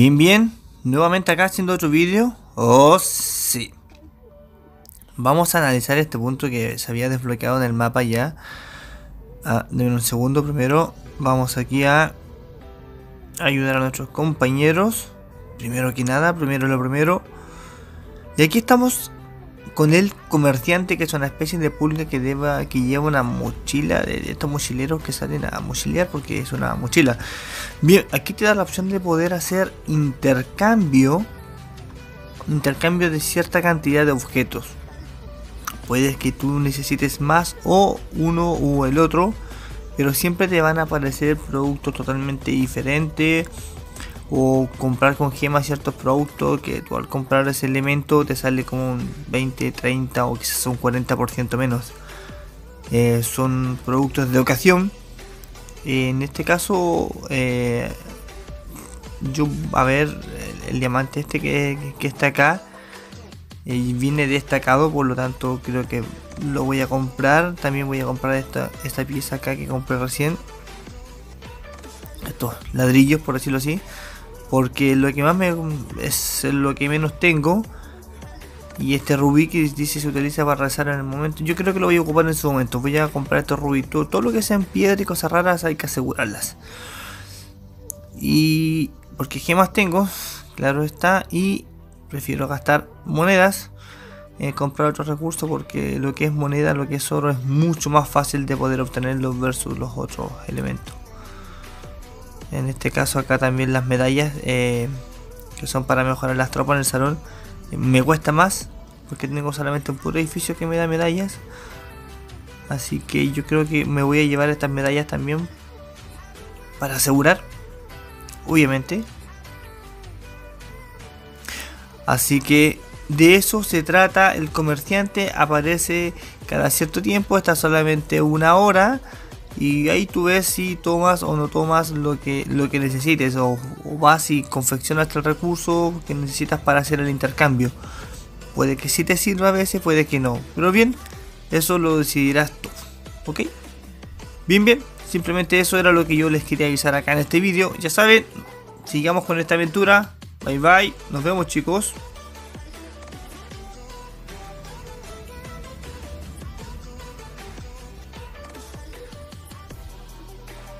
Bien, bien. Nuevamente acá haciendo otro vídeo. Oh, sí. Vamos a analizar este punto que se había desbloqueado en el mapa ya. Ah, un segundo primero. Vamos aquí a ayudar a nuestros compañeros. Primero que nada, primero lo primero. Y aquí estamos con el comerciante que es una especie de pulga que, deba, que lleva una mochila de, estos mochileros que salen a mochilear porque es una mochila. Bien, aquí te da la opción de poder hacer intercambio, intercambio de cierta cantidad de objetos. Puedes que tú necesites más o uno o el otro, pero siempre te van a aparecer productos totalmente diferentes o comprar con gemas ciertos productos que tú al comprar ese elemento te sale como un 20, 30 o quizás un 40% menos. Eh, son productos de ocasión. En este caso, eh, yo a ver el, diamante este que, está acá eh, viene destacado, por lo tanto creo que lo voy a comprar. También voy a comprar esta, esta pieza acá que compré recién. Estos ladrillos, por decirlo así porque lo que más me es lo que menos tengo y este rubí que dice se utiliza para rezar en el momento yo creo que lo voy a ocupar en su momento voy a comprar estos rubí todo, todo lo que sean piedras y cosas raras hay que asegurarlas. Y porque gemas tengo claro está y prefiero gastar monedas en comprar otros recursos porque lo que es moneda lo que es oro es mucho más fácil de poder obtenerlo versus los otros elementos en este caso acá también las medallas eh, que son para mejorar las tropas en el salón. Me cuesta más porque tengo solamente un puro edificio que me da medallas. Así que yo creo que me voy a llevar estas medallas también para asegurar. Obviamente. Así que de eso se trata. El comerciante aparece cada cierto tiempo. Está solamente una hora y ahí tú ves si tomas o no tomas lo que, lo que necesites o, vas y confeccionas el recurso que necesitas para hacer el intercambio. Puede que sí te sirva a veces, puede que no. Pero bien, eso lo decidirás tú. ¿Ok? Bien, bien. Simplemente eso era lo que yo les quería avisar acá en este vídeo. Ya saben, sigamos con esta aventura. Bye bye. Nos vemos chicos.